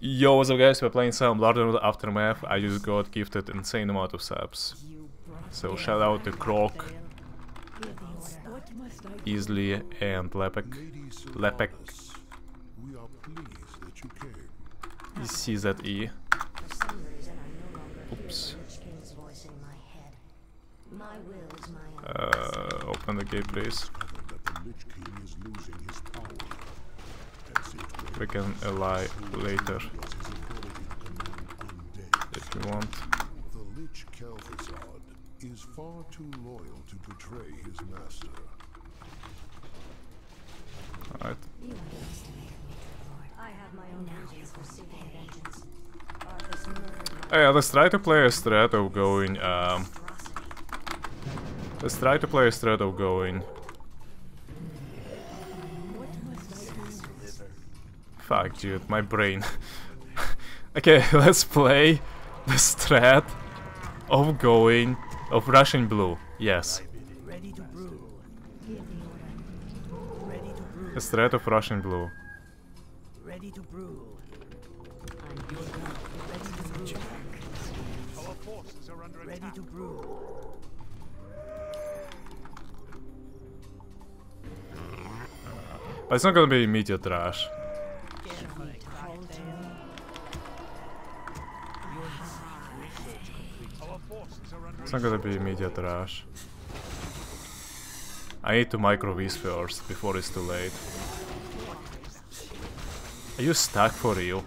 Yo, what's up guys, we're playing some Lordaeron Aftermath. I just got gifted insane amount of subs. So shout out to Croc, Easily and Lepek. Lepek. You came. CZE. Oops. Uh, open the gate please. We can ally later was his ability to command undead. if you want. The Lich Kel'Thuzad is far too loyal to betray his master. Alright. You underestimated me, Lord. I have my own reasons for seeking vengeance. Arthas murdered my Hey, let's try to play a strat of going, um, let's try to play a strat of going. Fuck, dude, my brain. okay, let's play the strat of going, of Russian blue. Yes, the strat of Russian blue. Ready to brew. Ready to brew. But it's not gonna be immediate trash. It's not gonna be immediate rush. I need to micro these first, before it's too late. Are you stuck for real?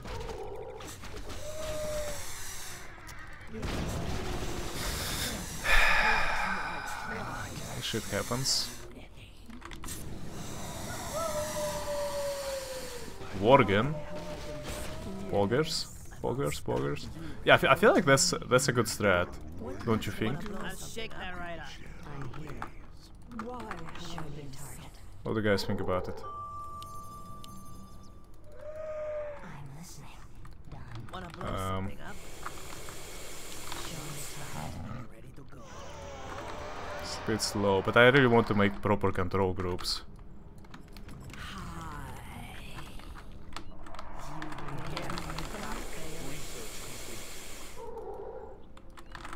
shit happens. Worgen? Poggers? Poggers? Poggers? Yeah, I fe- I feel like that's that's a good strat. Don't you think? What do you guys think about it? Um. It's a bit slow, but I really want to make proper control groups.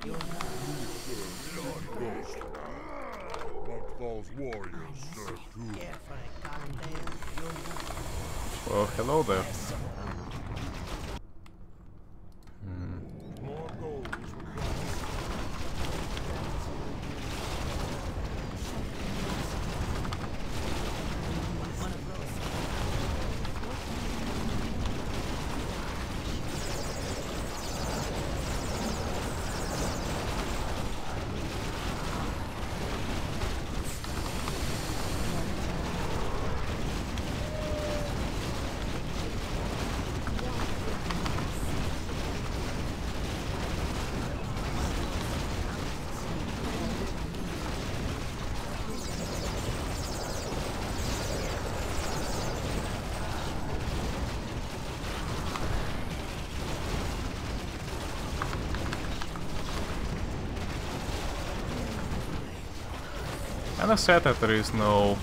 Goddamn. Well, hello there. More gold is required. Wanna blow something And I said that there is no...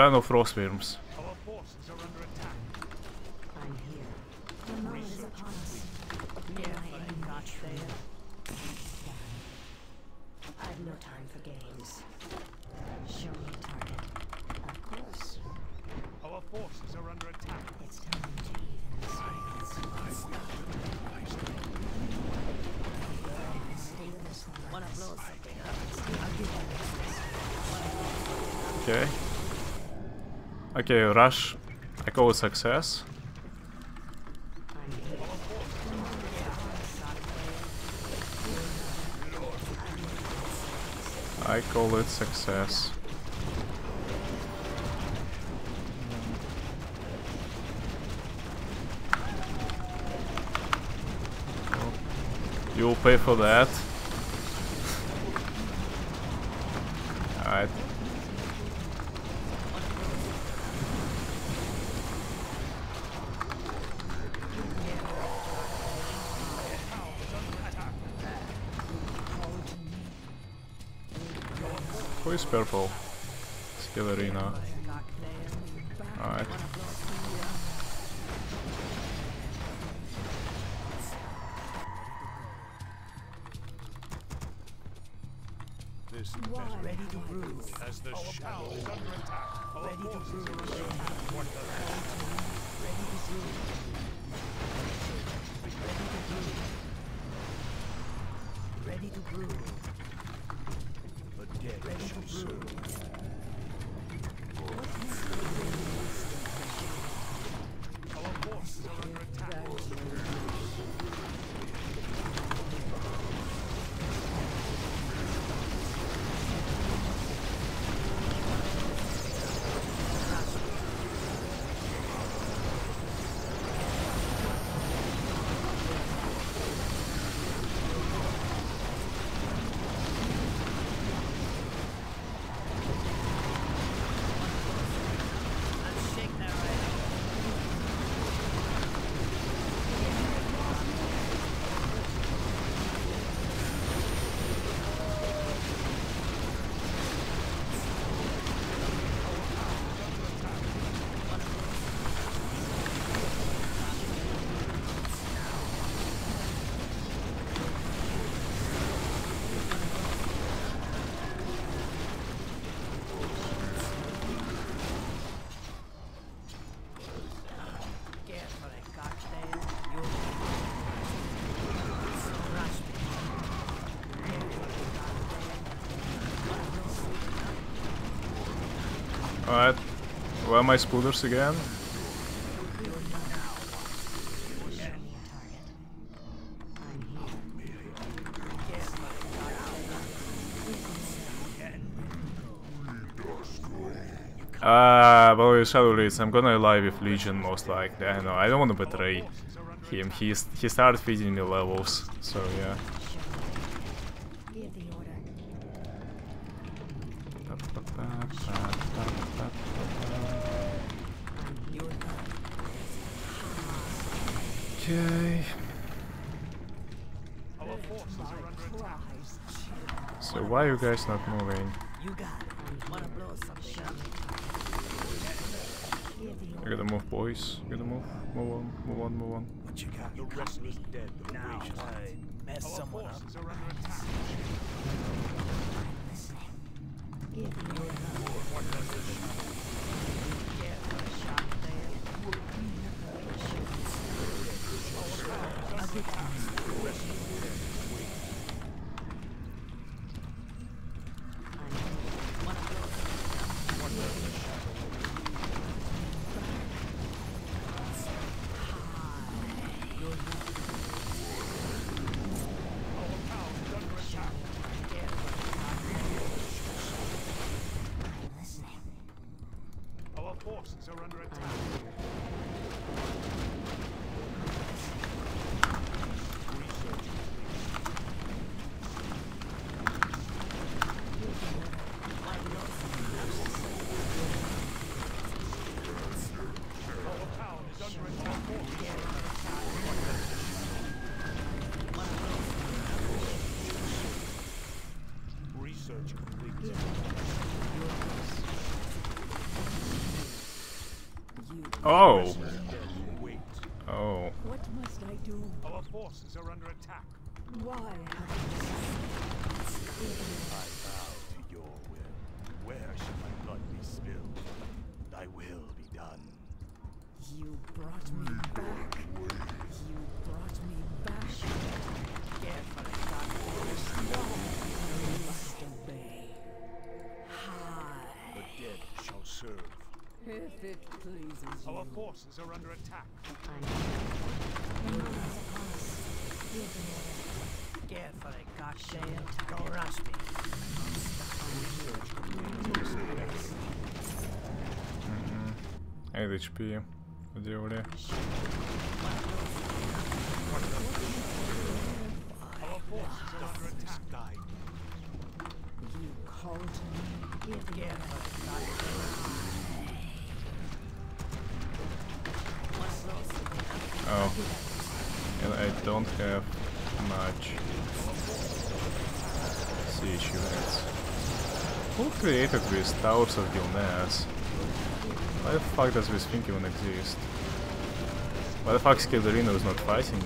There are Okay, rush. Echo with success. I call it success. You'll pay for that. Purple? Skillerina. The dead Ready to shall bruise. serve. Our forces are under attack. Let's shake that right up. Carefully, cocktail. You'll rush me. Carefully, cocktail. Alright. My spoolers again? Ah, well, Shadow Leads, I'm gonna ally with Legion most likely. I know, I don't wanna betray him. He's he started feeding me levels, so yeah. Give the order. Okay. Our forces are under attack. So why are you guys not moving? You got gotta move, boys. You gotta move. Move on, move on, move on. What you got? The restless dead. Now. I mess Our someone up. Give the order. Carefully, shot there. I'll get you. Wanna blow some Listening. Our forces are under attack. Our town is under attack. Research complete. Oh! Oh. What must I do? Our forces are under attack. Why have I bow to your will. Where shall my blood be spilled? Thy will be done. You brought me Our forces are under attack. The moon is upon us. Give the order. Carefully, cocktail. Don't rush me. 8 HP u djevlje. Our forces are under attack. Guide. Carefully, And I don't have much siege units. Who created these Towers of Gilneas? Why the fuck does this thing even exist? Why the fuck Skilderino is not fighting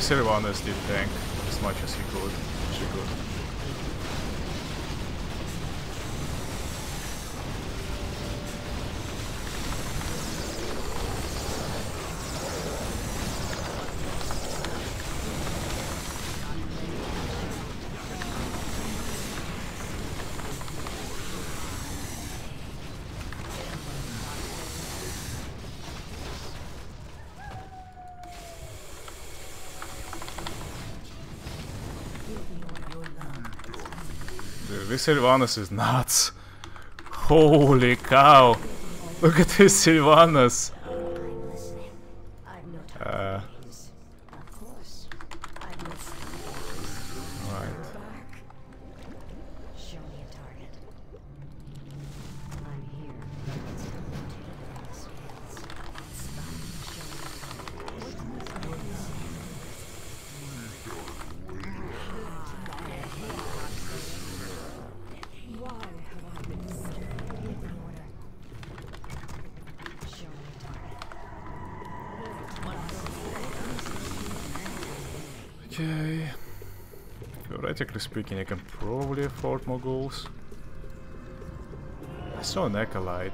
This Sylvanas did tank as much as he could. She could. Sylvanas is nuts. Holy cow. Look at this Sylvanas. Theoretically speaking, I can probably afford more goals. I saw an acolyte.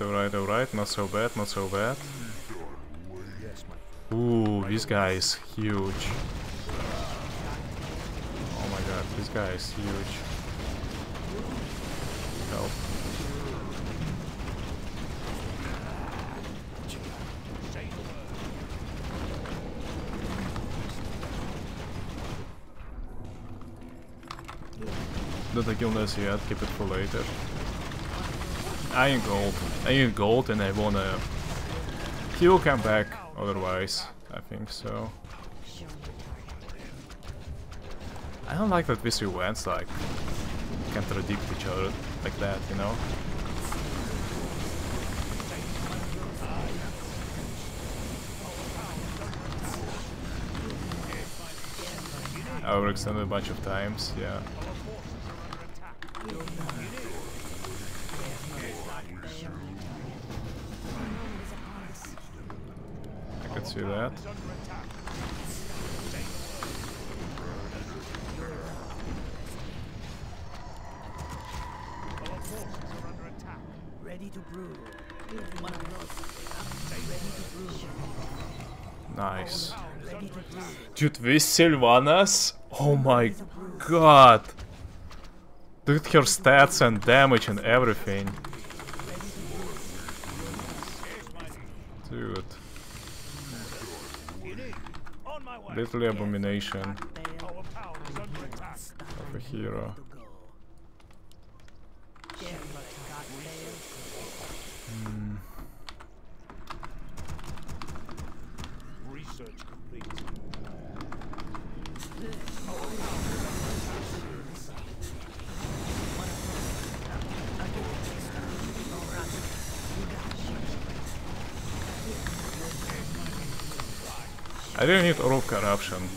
Alright, alright, alright. Not so bad, not so bad. Ooh, this guy is huge. Oh my god, this guy is huge. Help. Don't I kill this yet, keep it for later. I need gold. I need gold and I wanna... He will come back otherwise, I think so. I don't like that these events like contradict each other like that, you know? I overextended a bunch of times, yeah. See that. Ready to brew. Wanna blow something up? Ready to brew. Nice. Ready to brew. Dude, these Sylvanas? Oh my god! Look at her stats and damage and everything. Dude, On my way. literally abomination Fail. Our town is under attack. of a hero. To go. Careful, God fail. Research complete. I really need oral corruption.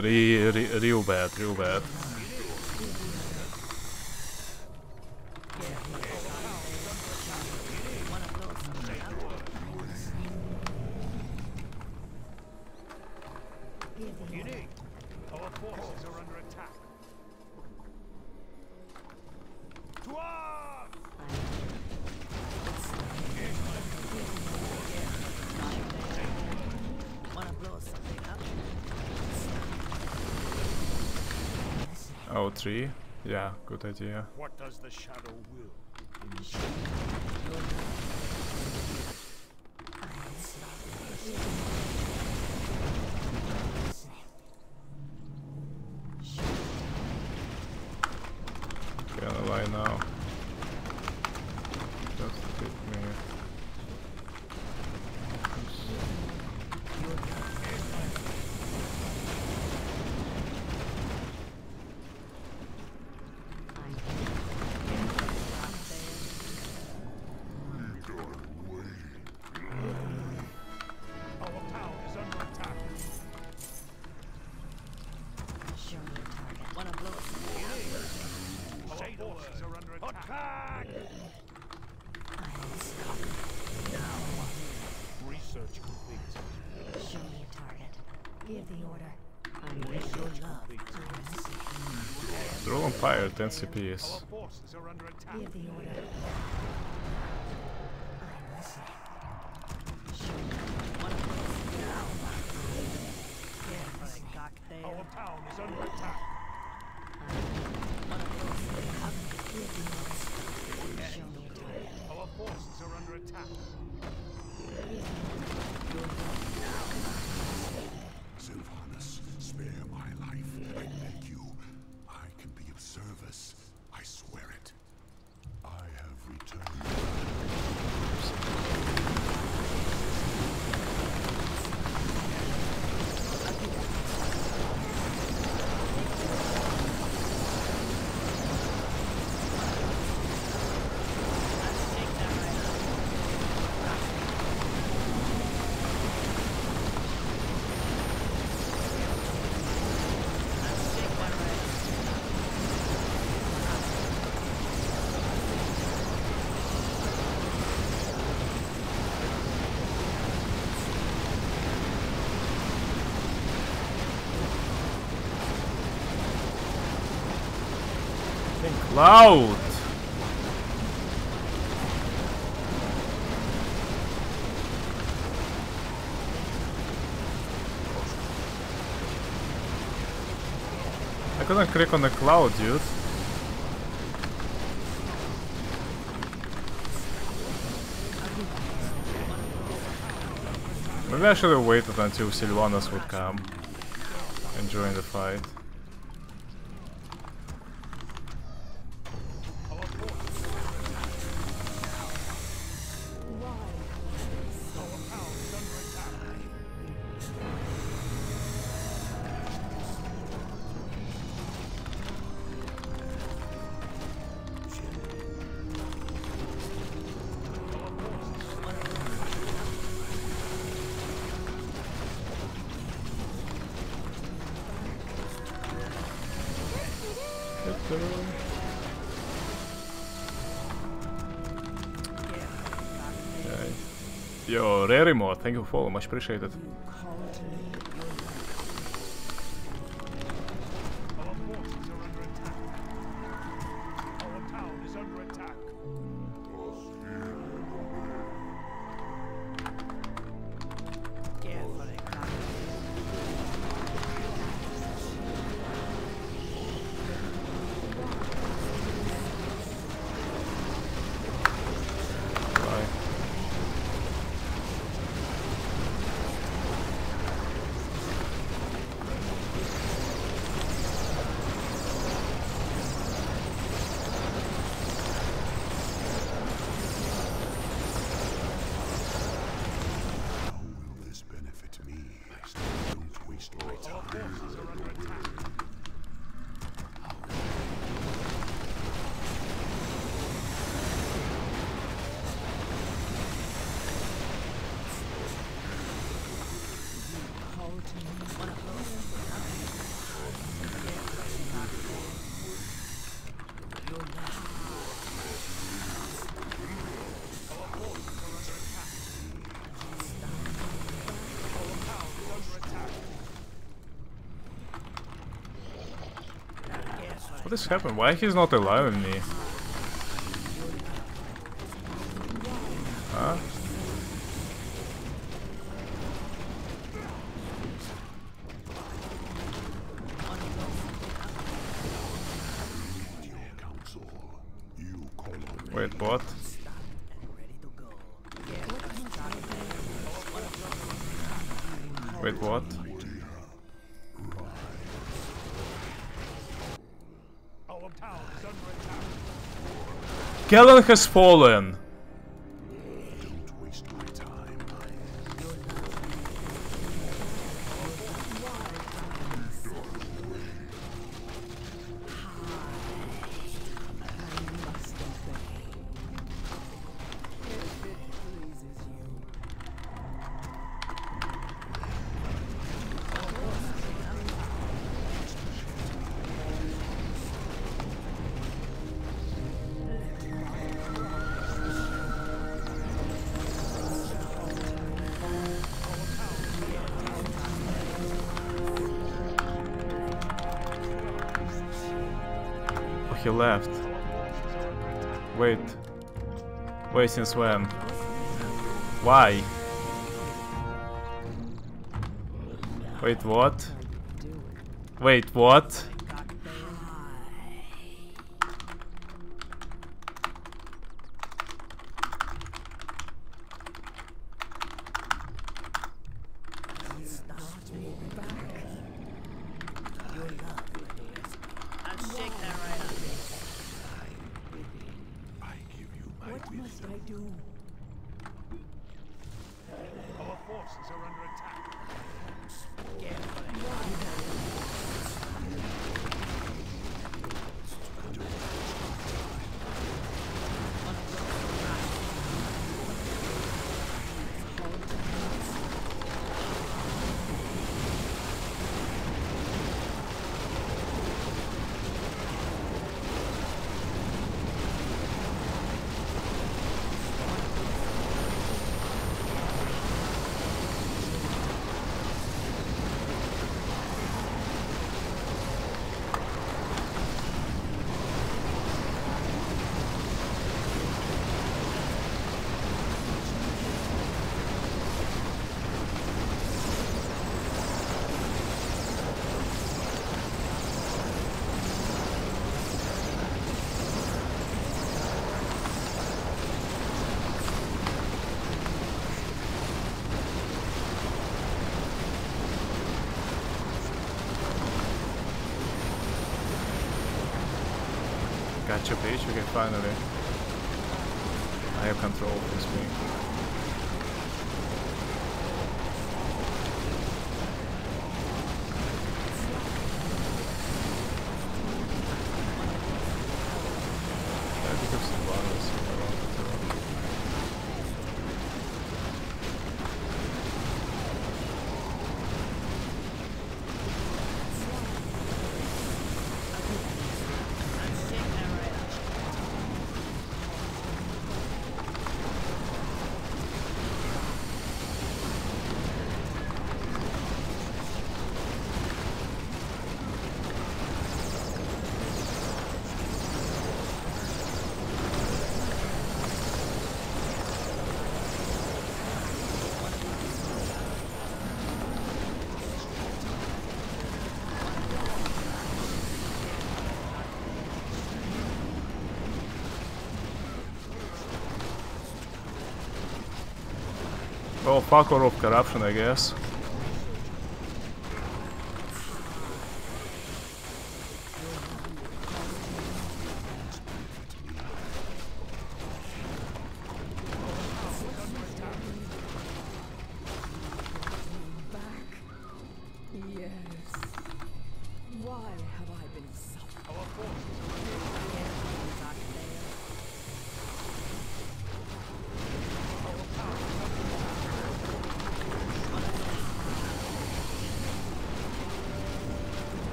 Re, re, real bad, real bad. Unique. Our forces are under attack. To arms! Wanna blow something up? Oh, Yeah, good idea. What does the shadow will? Our forces are under attack. Research complete. Show me a target. Give the order. Research complete. Draw on fire, 10 CPs. Our forces are under attack. Give the order. I'm listening. Careful, cocktail. Our town is under attack. Show me a target. Our forces are under attack. Sylvanas, spare my life. I beg you. I can be of service. I swear it. I have returned Loud! I couldn't click on the cloud, dude. Maybe I should have waited until Sylvanas would come and join the fight. Thank you for follow, much appreciated. Is happening? Why he's not allowing me? Huh? Wait, what? Wait, what? Kellen has fallen! Wait, since when? Why? Wait, what? Wait, what? All of corruption, I guess.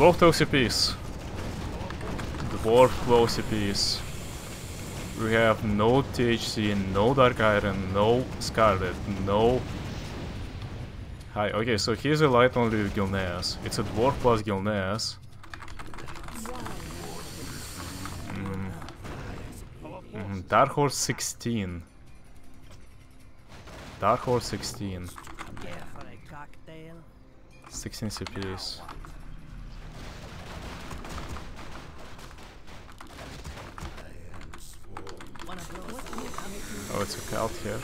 Dwarf to OCPs. Dwarf OCPs. We have no THC, no Dark Iron, no Scarlet, no... Hi, okay, so here's a light only with Gilneas. It's a Dwarf plus Gilneas. Mhm, Dark Horse 16. Dark Horse 16. Care for a cocktail? 16 CPs. Wanna blow? Oh, it's a cult here.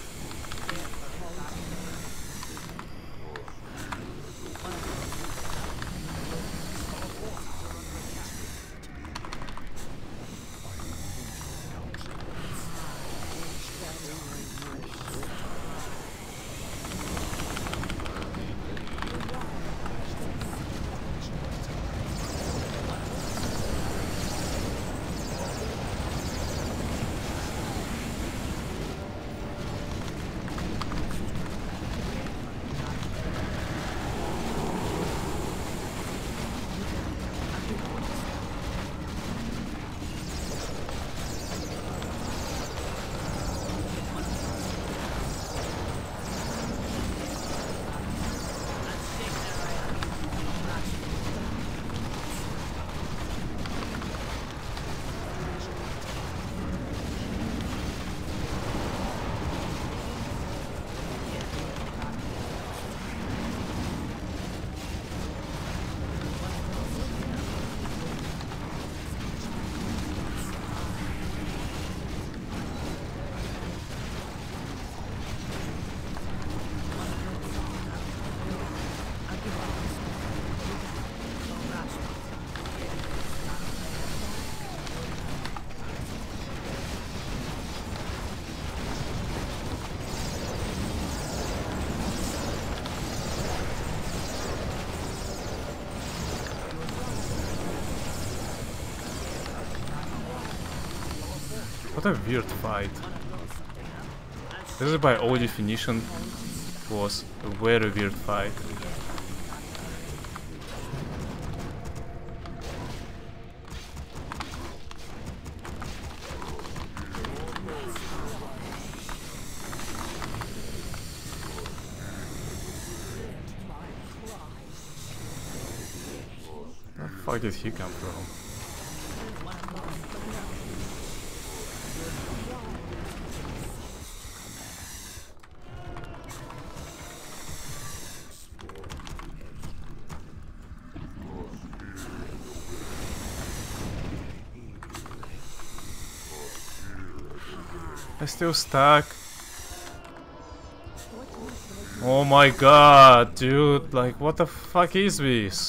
A weird fight. This by all definition was a very weird fight. Where the ah, fuck did he come from? Still stuck. Oh my god, dude, like what the fuck is this?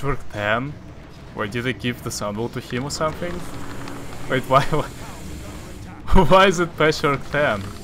Patchwerk 10? Why did I give the Sunwell to him or something? Wait, why, why, why is it Patchwerk 10?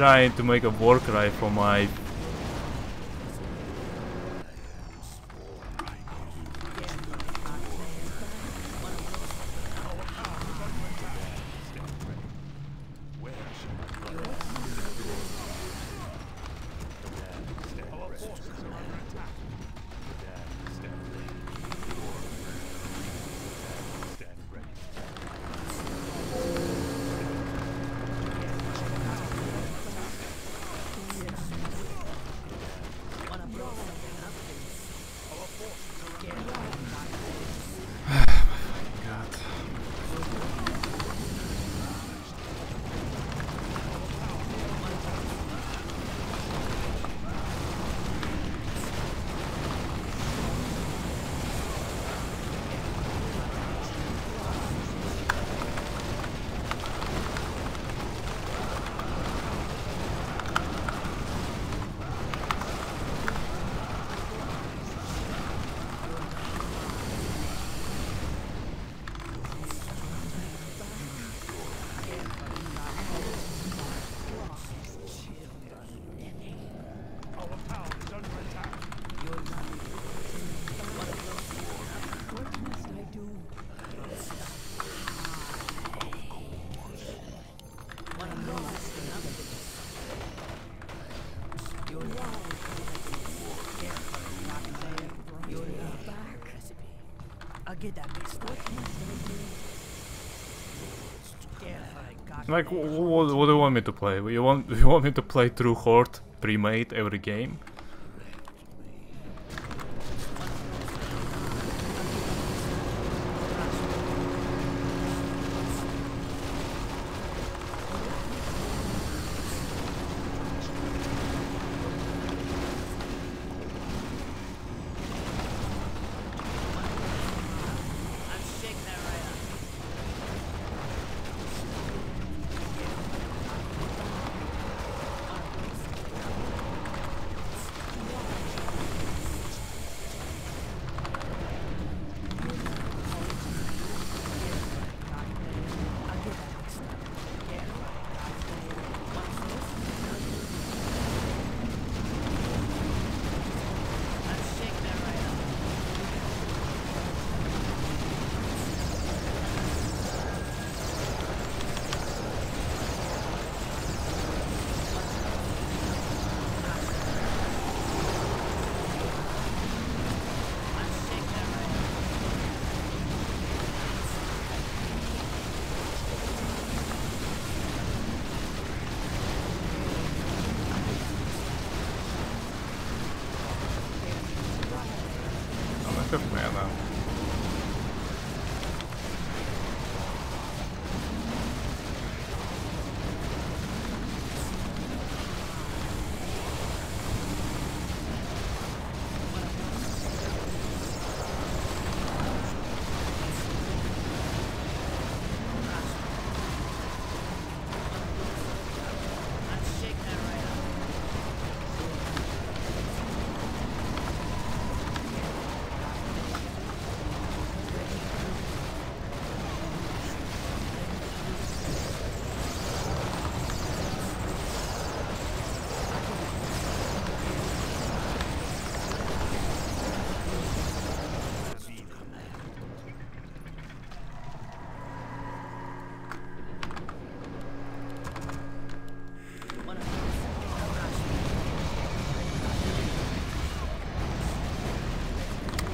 Trying to make a war cry for my Where shall my blood Our forces are under attack. stand ready? Stand ready. Wanna blow something up? Our forces are under God. Our town is under attack. What must I do? Wanna blow something up? Your love. Careful, not there. Your love. Back. Recipe. I'll get that mixed up. Careful, I got Like, wh- wh- what, what do you want me to play? You want you want me to play through Horde pre-made every game?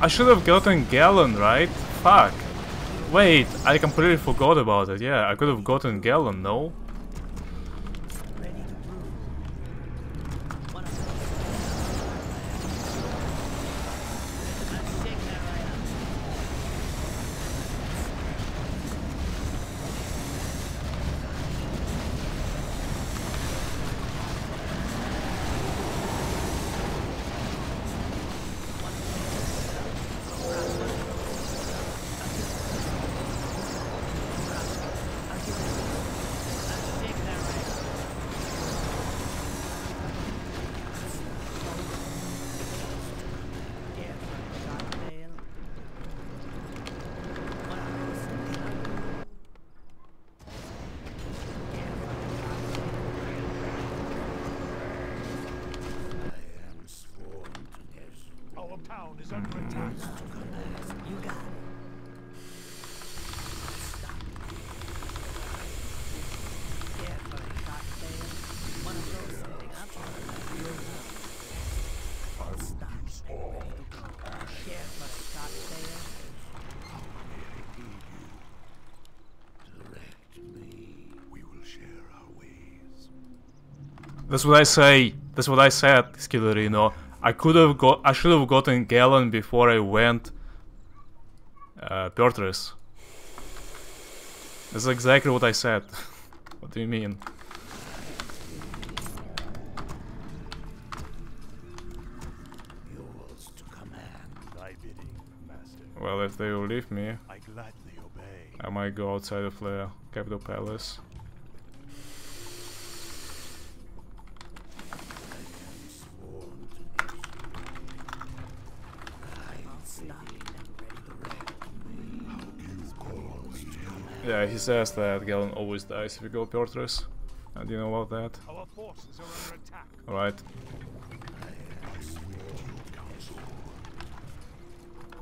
I should have gotten Galen, right? Fuck. Wait, I completely forgot about it. Yeah, I could have gotten Galen, no? Ready to brew. Wanna blow something up? I'm shaking that right up. I'm is under attack. You got it. Carefully, cocktail. Wanna blow something up? Stop. Ready to go. Carefully, cocktail. Direct me. We will share our ways. That's what I say. That's what I said, Skillerino. I could have got. I should have gotten Galen before I went. Uh, Beatrice. That's exactly what I said. what do you mean? Yours to command. Thy bidding, master. Well, if they will leave me, I gladly obey. I might go outside of the capital palace. Yeah, he says that Galen always dies if you go Beatrice. Uh, do you know about that? Our forces are under attack. Alright.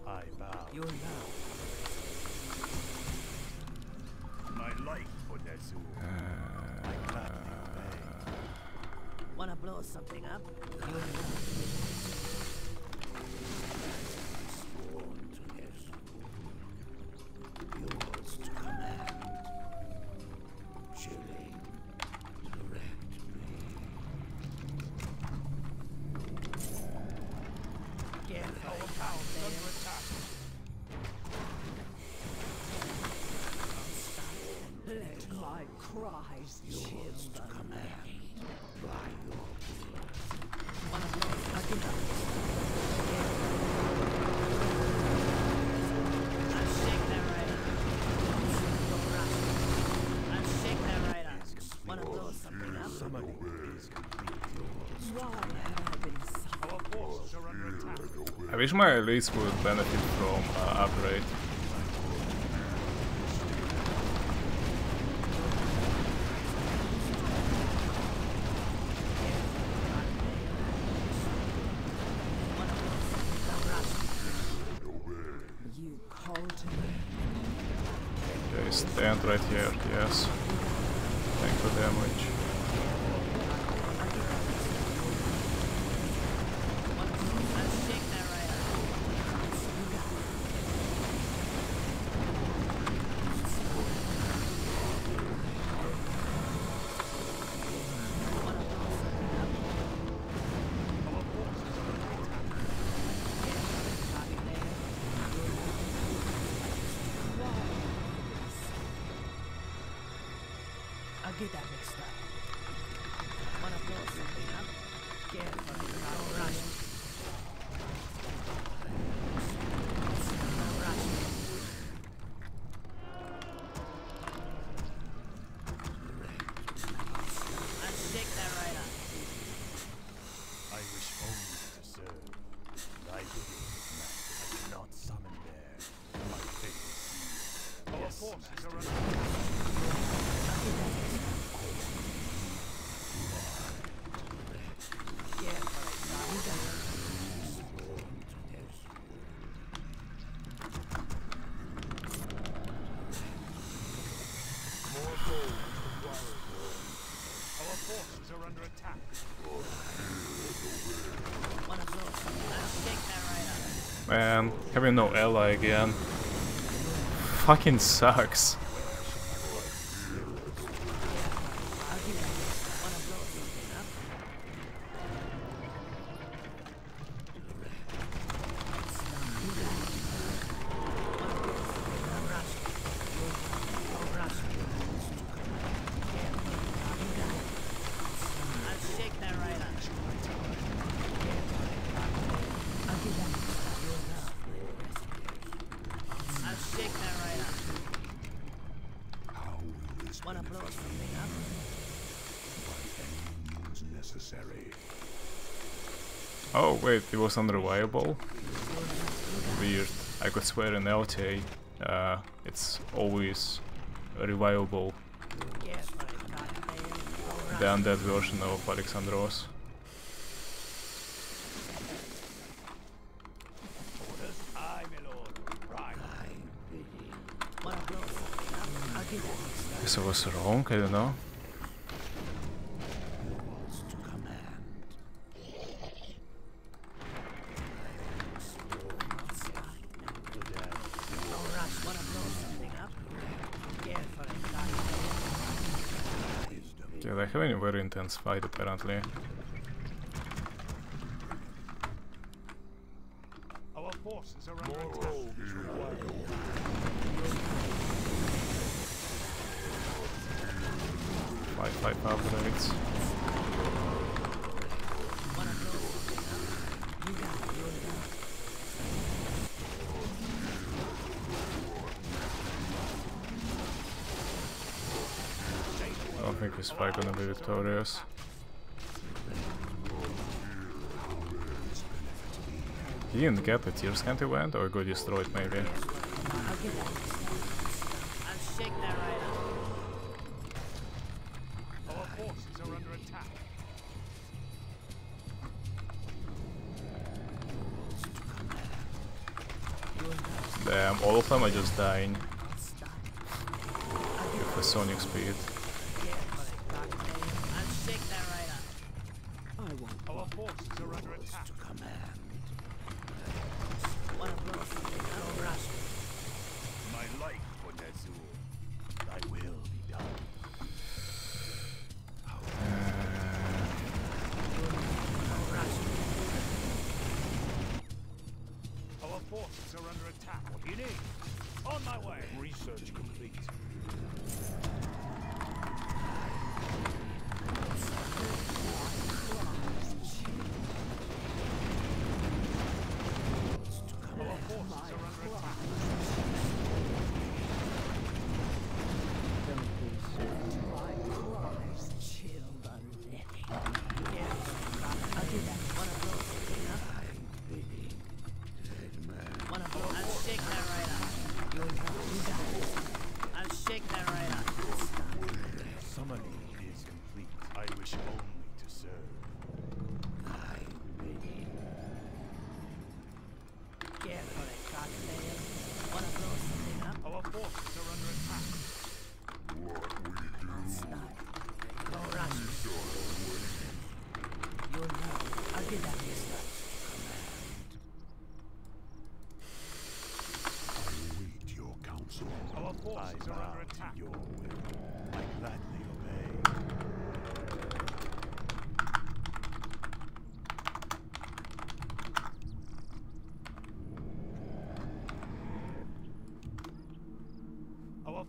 I bow. You're now. My life for Ner'zhul. I gladly obey. Wanna blow something up? I wish my elites would benefit from uh, upgrade. Having no ally again. Fucking sucks. it was unreliable. Weird. I could swear in LTA uh, it's always reliable the undead version of Alexandros. Guess I was wrong, I don't know. very intense fight apparently. I'm gonna be victorious. He didn't get the tear scan to end or go destroyed maybe. Damn, all of them are just dying with the sonic speed.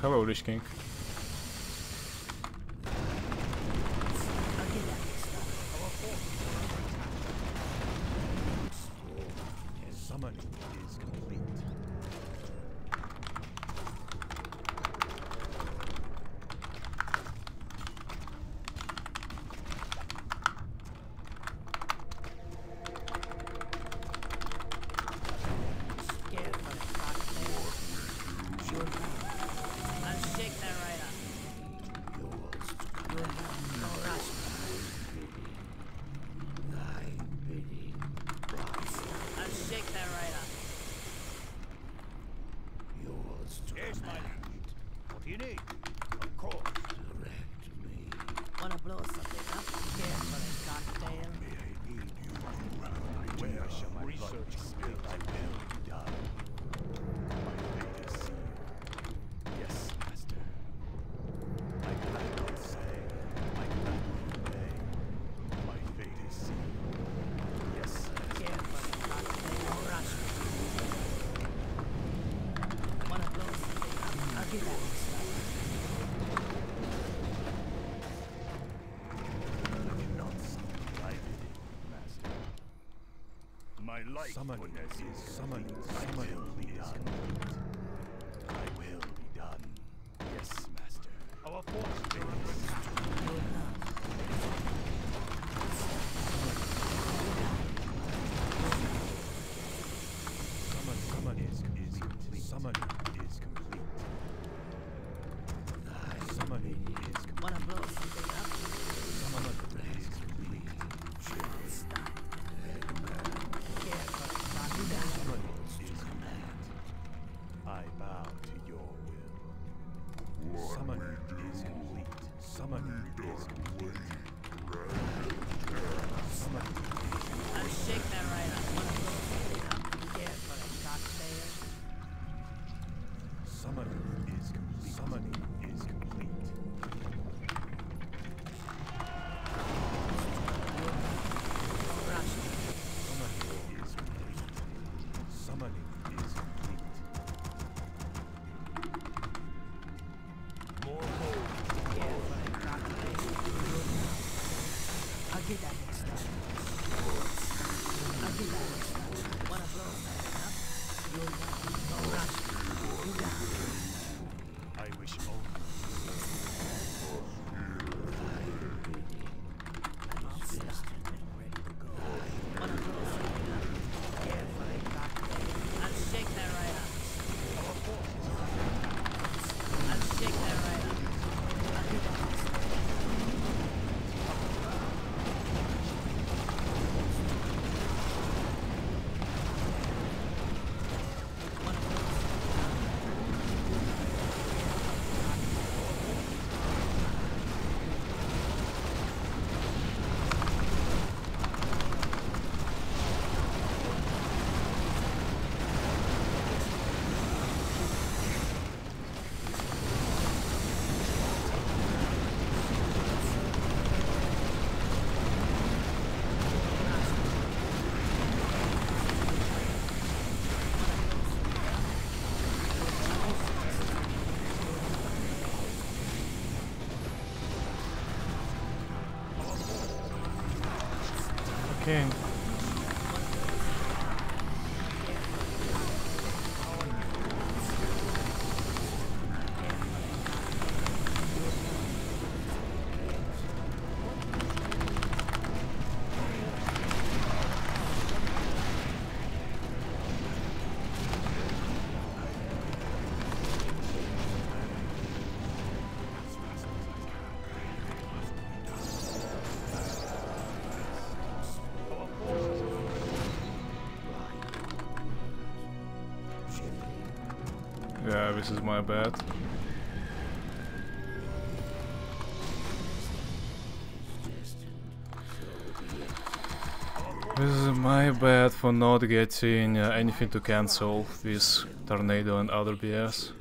Hello, Lich King. Summoning bow to your will. What Summoner we is complete. Summoner is complete. I'll shake that right up. One is complete. Summoning this is my bad. This is my bad for not getting uh, anything to cancel this tornado and other BS.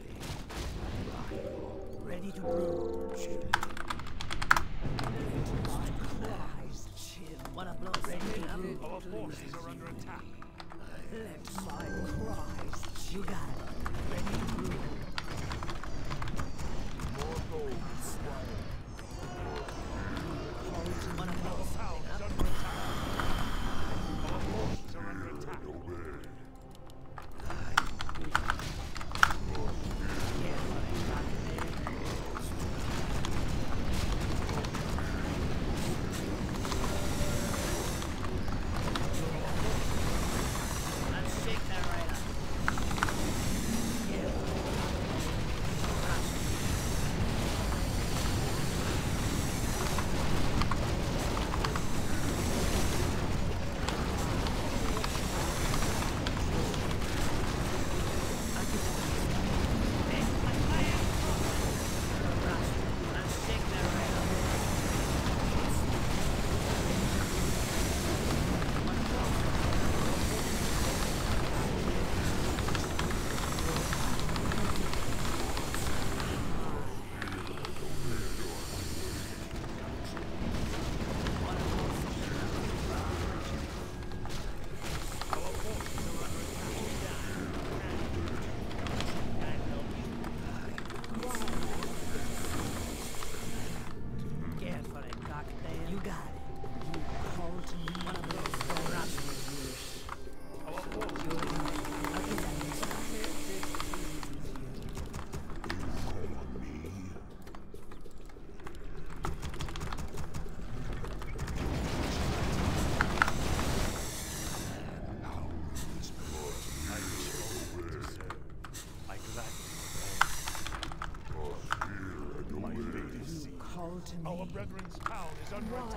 brethrens town is under attack.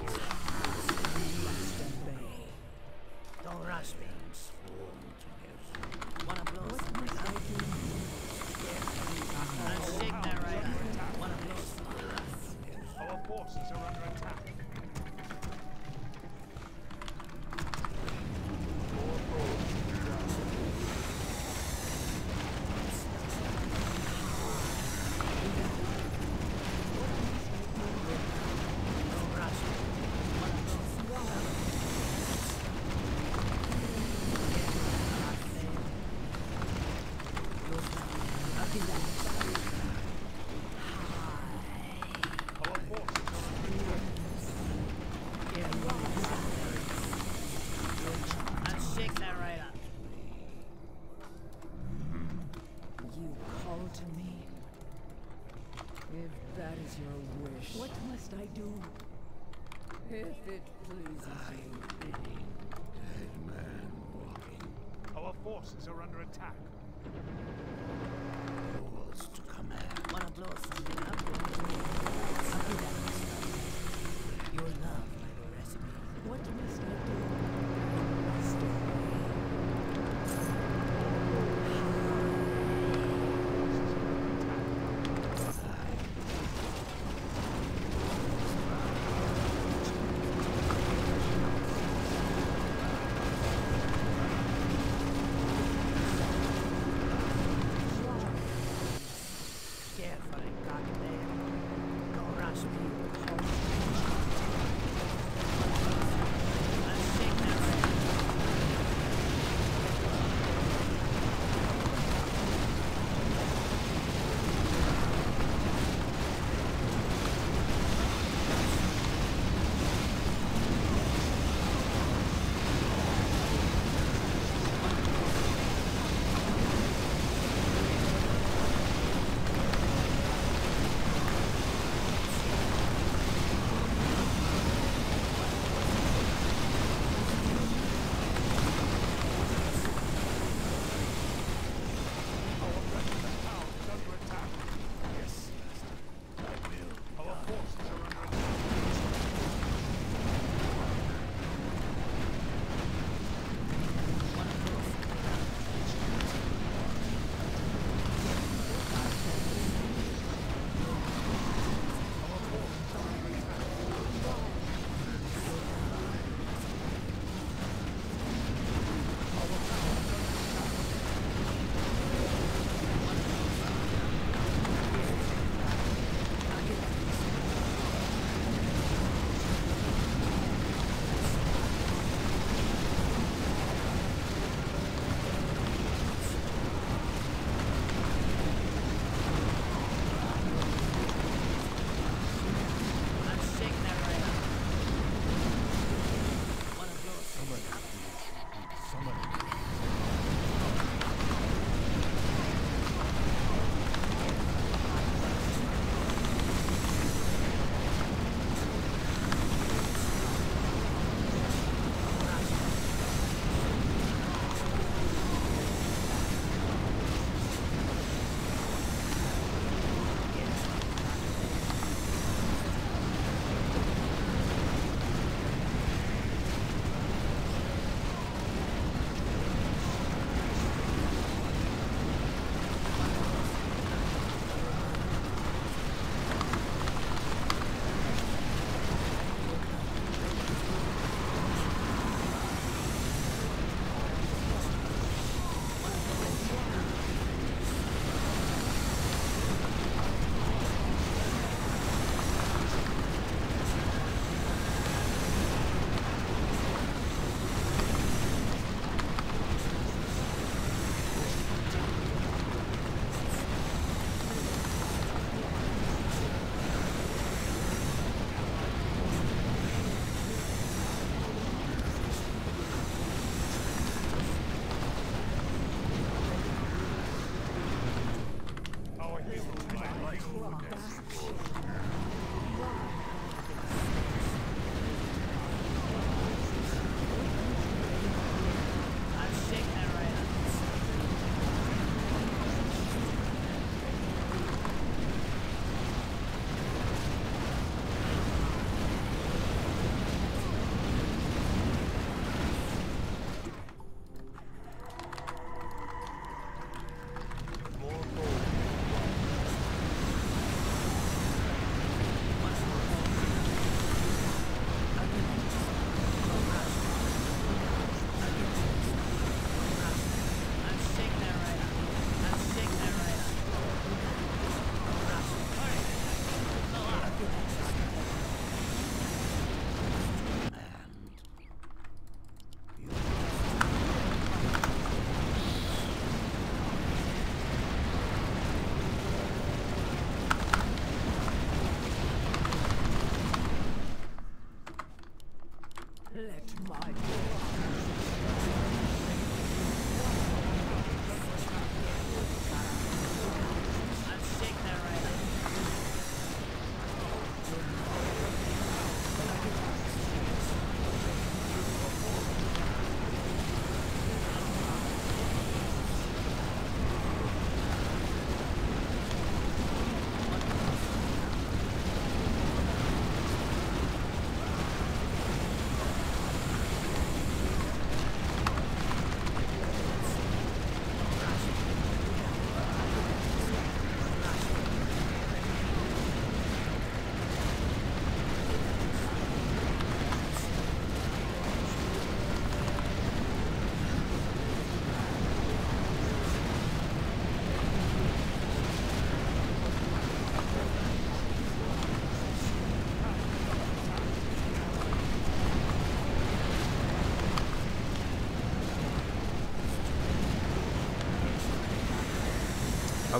must I do? If it pleases you. Dead man walking. Our forces are under attack.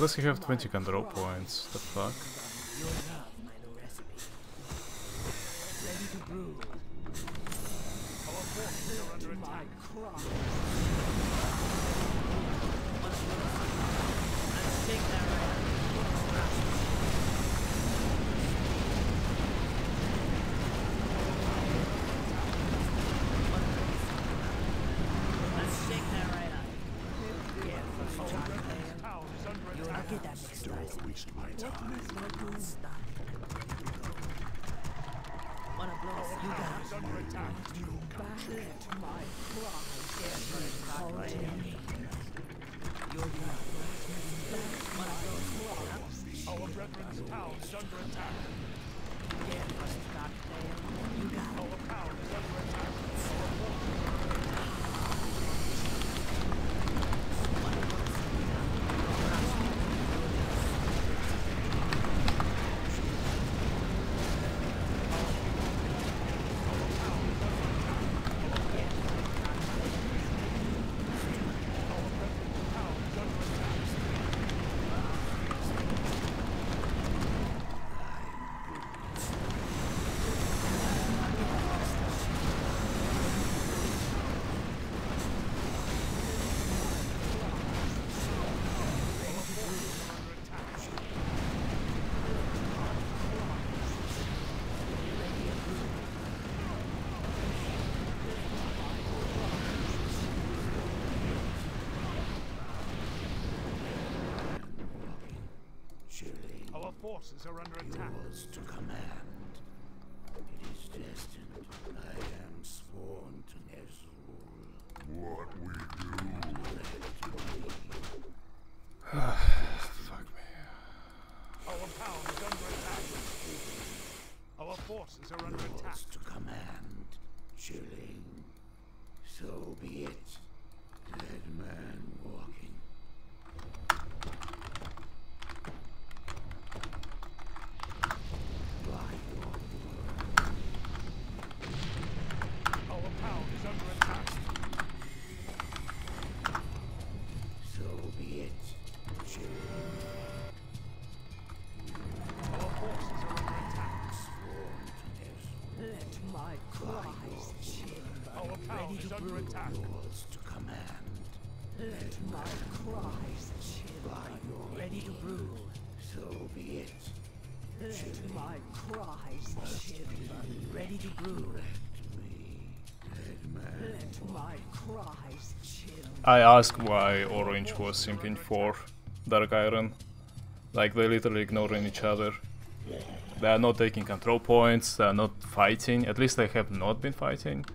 least you have 20 control points. The fuck? forces are under attack. Yours to command. It is destined. I am sworn to Ner'zhul. What we do. Fuck me. Our pound is under attack. Our forces are under Yours attack. to command. Chilling. So be it. yours to command. Let my cries chill. By your ready to rule. So be it. Let Chilling. my cries chill. Ready to rule. I asked why Orange was simping for Dark Iron. Like, they're literally ignoring each other. They are not taking control points, they are not fighting. At least they have not been fighting.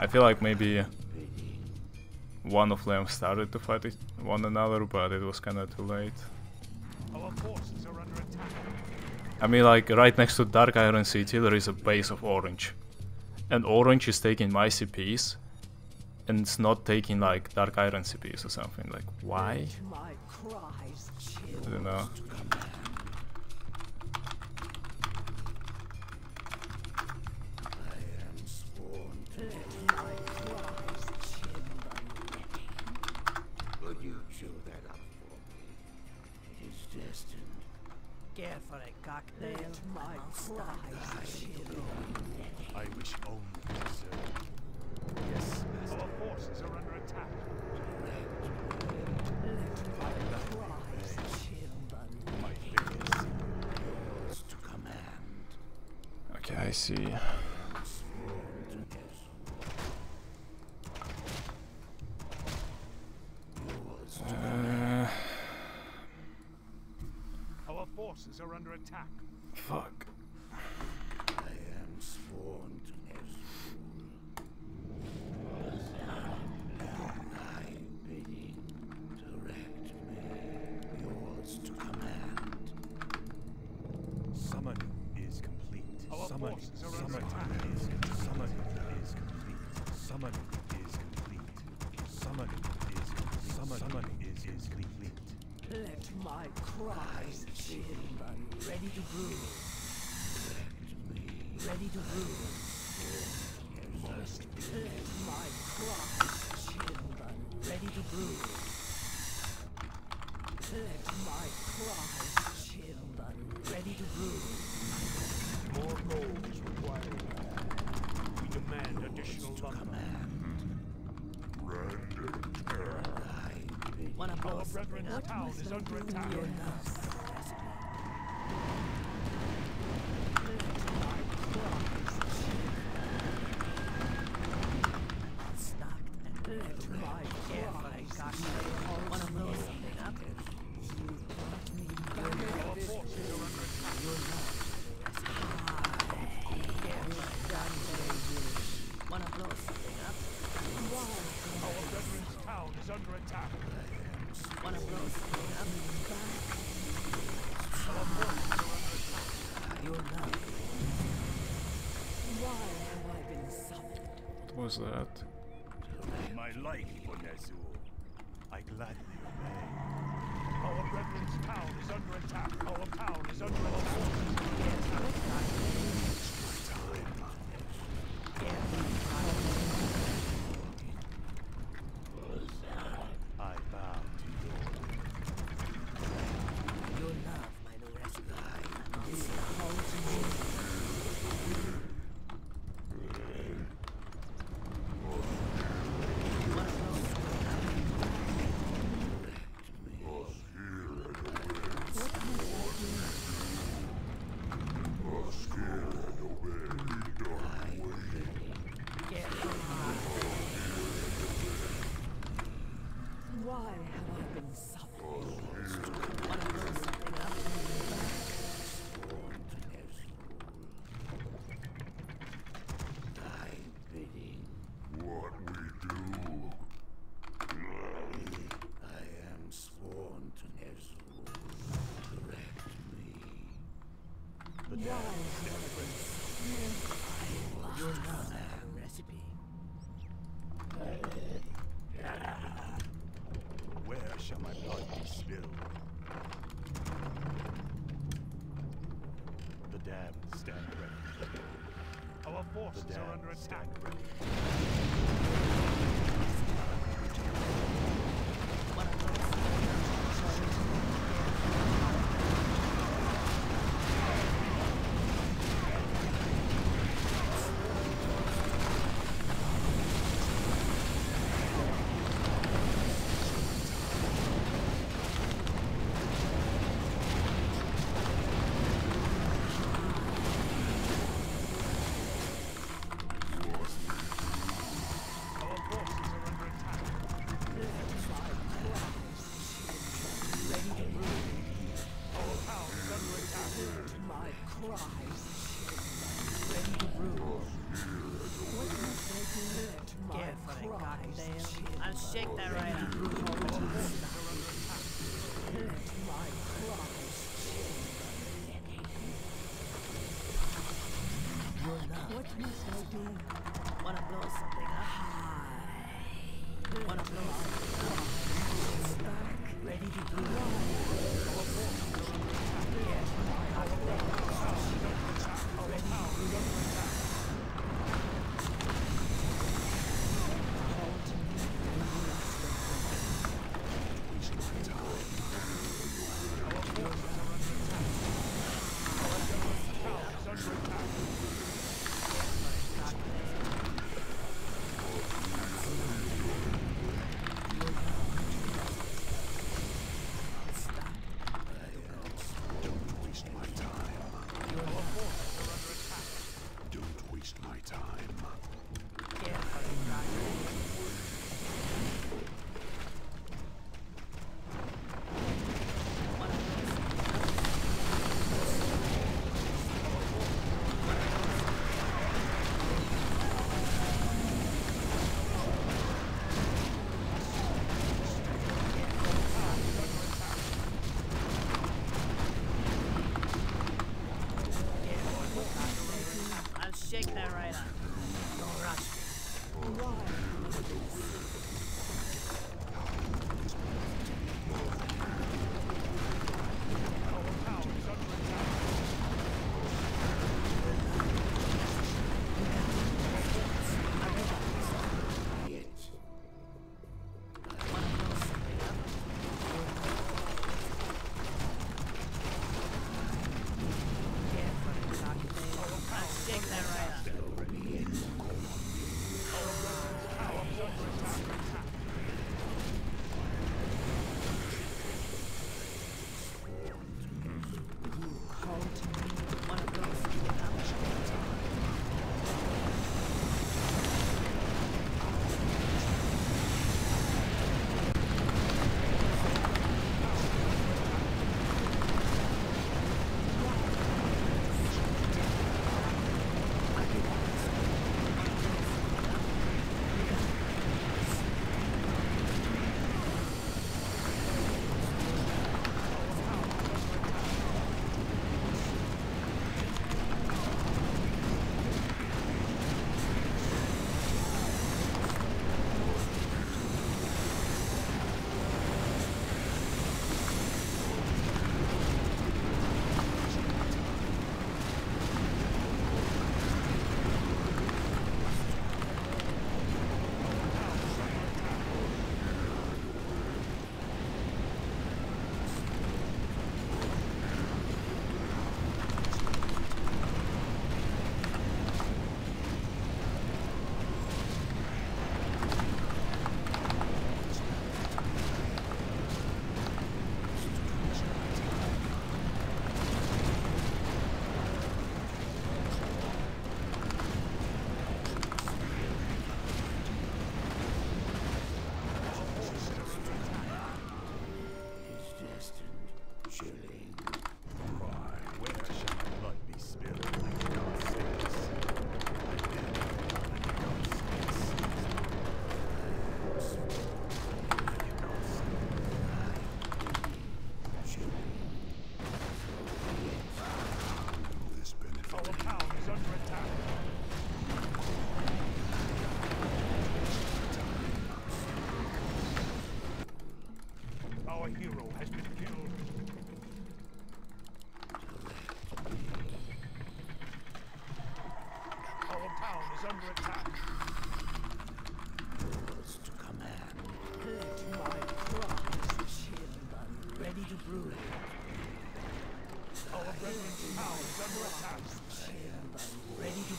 I feel like maybe one of them started to fight one another, but it was kinda too late. Our forces are under attack. I mean like right next to Dark Iron City there is a base of Orange. And Orange is taking my CPs and it's not taking like Dark Iron CPs or something. Like why? Let my cries chill. I don't know. For a my cries. I wish only to serve. Yes, master. Our forces are under attack. Let my cries chill. My fingers. Yours to command. Okay, I see. Uh, Our forces are under attack. fuck. I am sworn to Ner'zhul. Thy bidding, direct me. Yours to command. Summoning is complete. Our Summoning, forces are under summoning attack. is summoning is complete. Summoning is complete. Summoning is summon, summoning is is complete. Let my cries chill. Ready to brew. Ready to brew. Let my cries chill. Ready to brew. Let my cries chill. Ready to brew. More gold is required. We demand additional lumber. Wanna blow Our something brethren's up? town is under attack. Your love. Stocked and Let my care for a cocktail. Wanna blow something up? Our forces are under attack. Care for a cocktail. Wanna blow something up? Our brethren's town is under attack. Wanna blow something up? Our forces are under attack. Your love. Why have I been summoned? That? My life for Ner'zhul. I gladly obey. Our brethren's town is under attack. Our town is under attack. I bow to your will. Your love, my Loretti. Why have I been summoned? Wanna blow something up? Thy bidding. What we do. I am sworn to Ner'zhul. Direct me. The damned Your love, my recipe. Where shall my blood be spilled? The damned stand ready. Our forces are under damned attack. I'll shake that right. ready to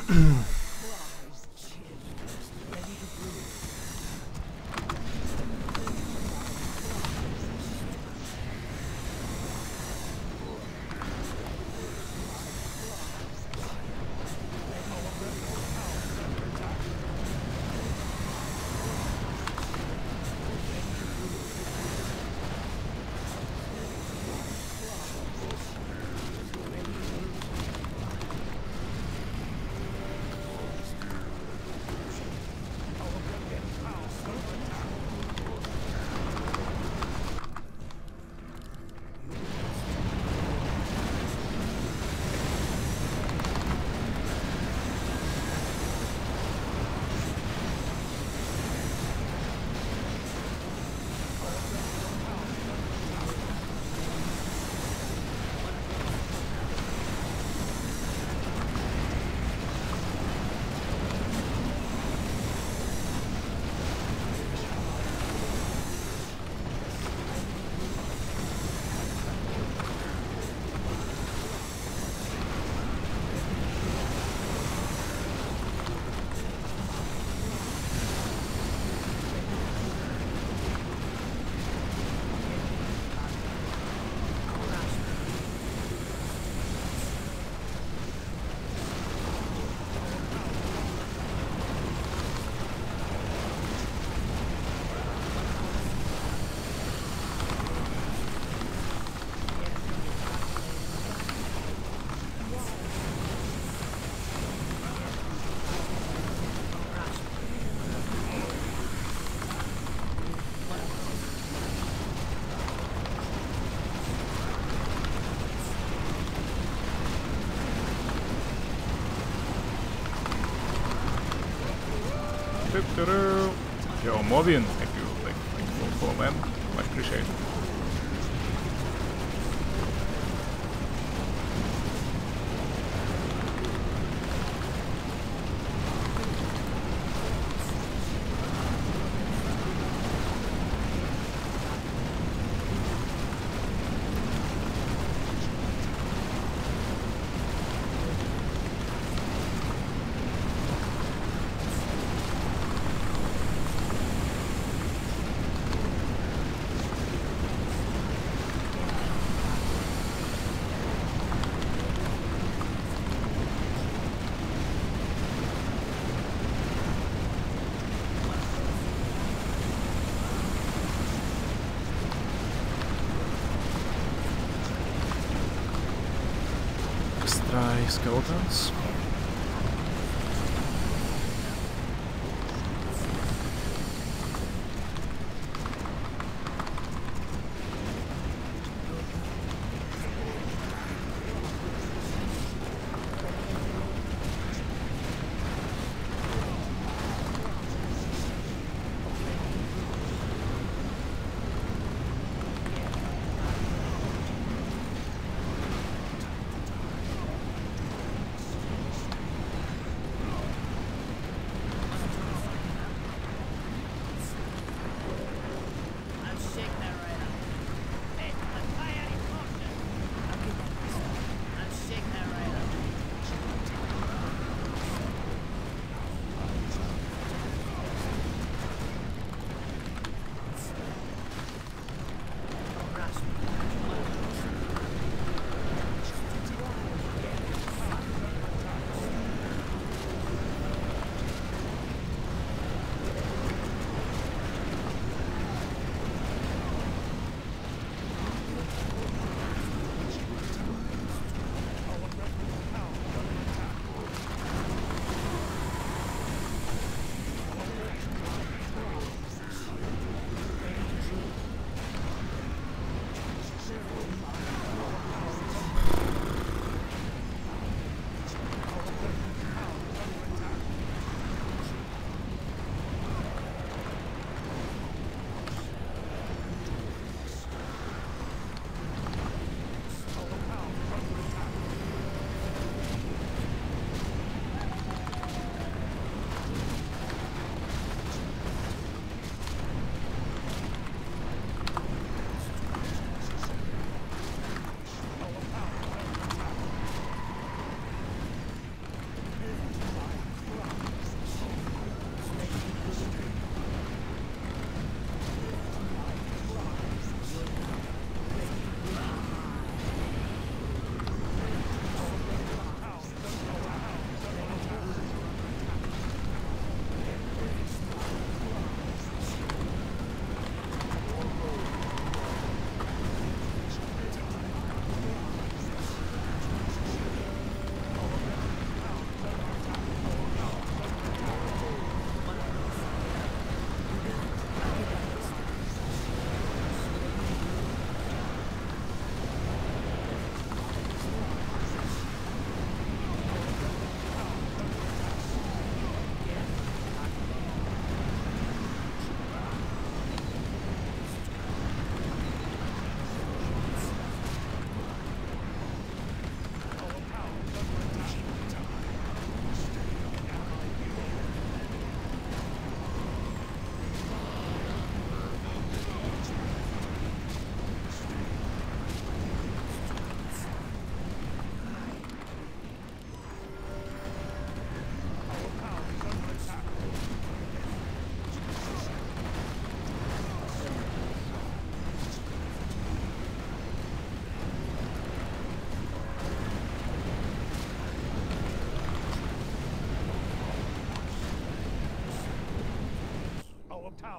brew. Yo, Mobian, thank you, like, thank you for the man. Much appreciated. Let's try skeletons.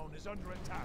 Town is under attack.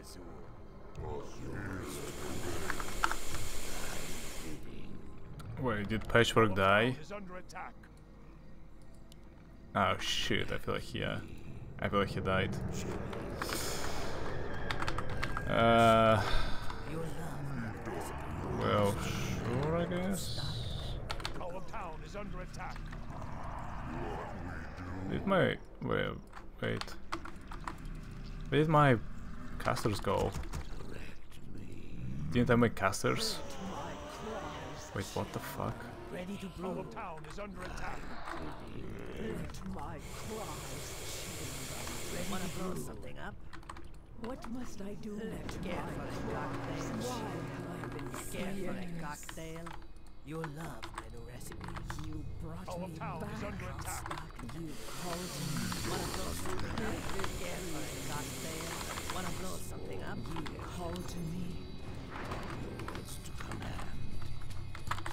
Ner'zhul. Wait, did Patchwerk die? Oh shit, I feel like he, uh, I feel like he died. Uh, well, sure, I guess. Our town is under attack. Did my, wait, wait. Did my casters go? Didn't I make casters? Wait, what the fuck? Ready to Our blow. town is under attack. My cries. Wanna blow something up? What must I do next? Carefully, cocktail. Why have I been Carefully, seeing cocktail. Your love, menu recipe. You brought Our me town back. is under attack. You called me. Wanna blow something up? Carefully, cocktail. Wanna blow something up? You called to me.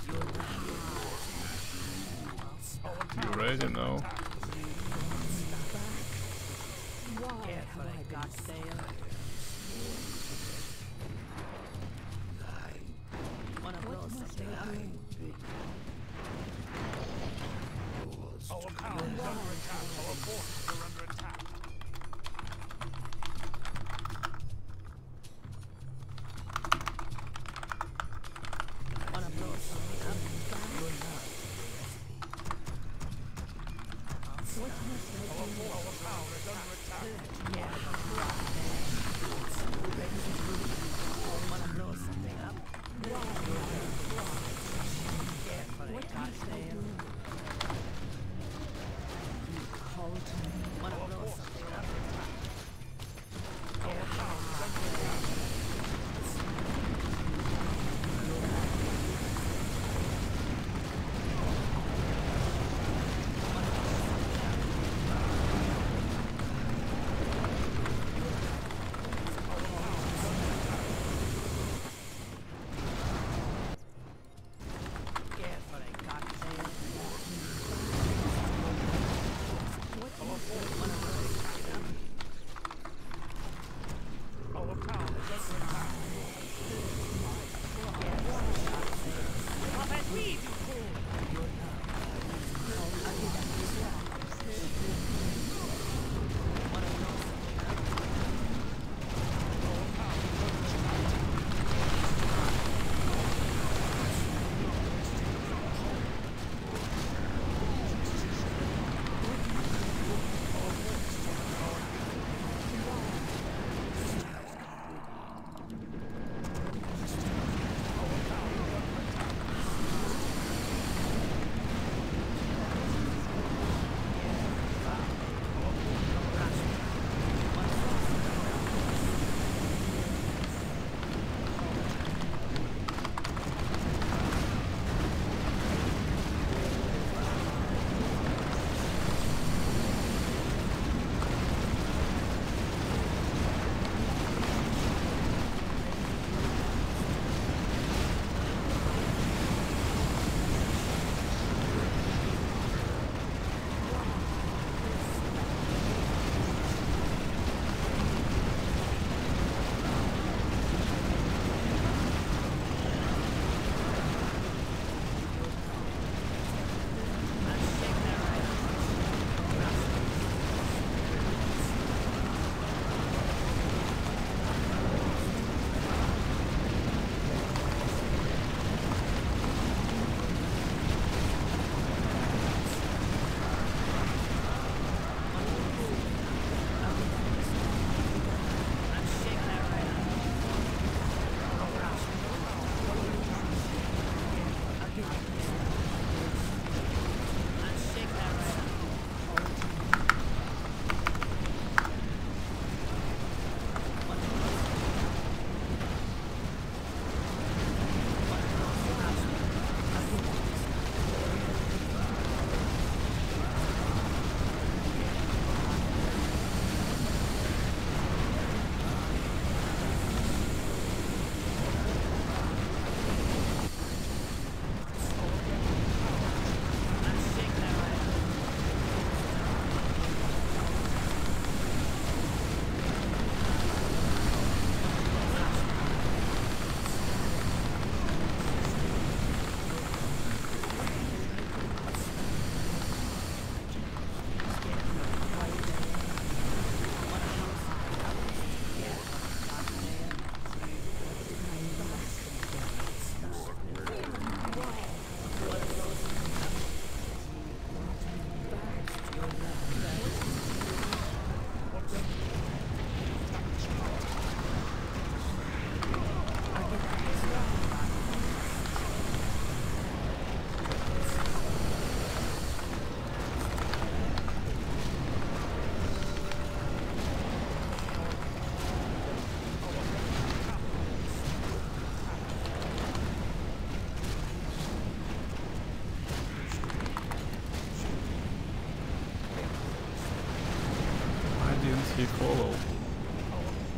Your love. You already know. Why have Carefully, I been cocktail. Wanna blow something up?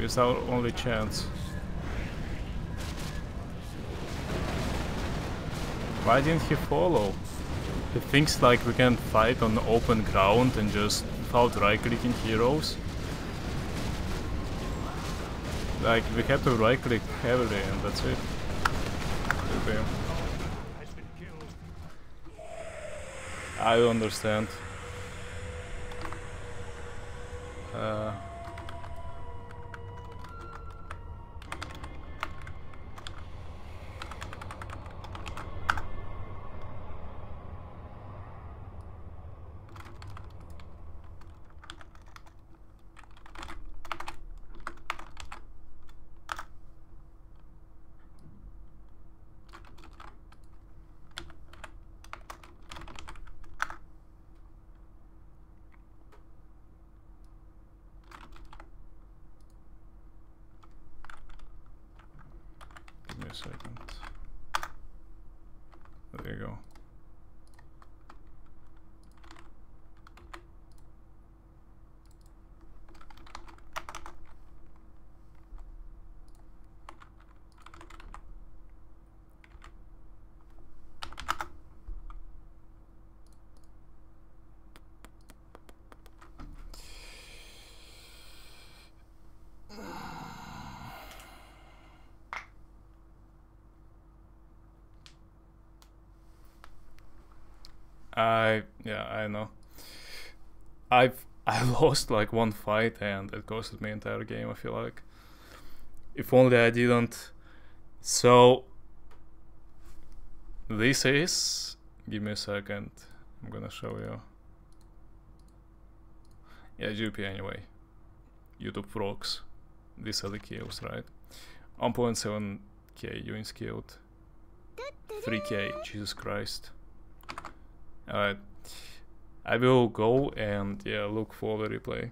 It's our only chance. Why didn't he follow? He thinks like we can fight on open ground and just without right clicking heroes. Like we have to right click heavily and that's it. Okay. I understand. Uh, give me a second. There you go. I yeah, I know. I've I lost like one fight and it costed me entire game. I feel like if only I didn't. So this is. Give me a second. I'm gonna show you. Yeah, GP anyway. YouTube frogs. These are the kills, right? 1.7k units killed. 3k, Jesus Christ. Alright. I will go and yeah, look for the replay.